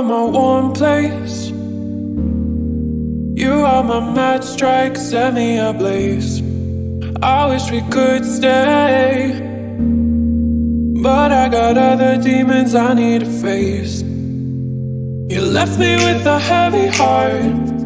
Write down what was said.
are my warm place. You are my match strike, set me ablaze. I wish we could stay. But I got other demons I need to face. You left me with a heavy heart.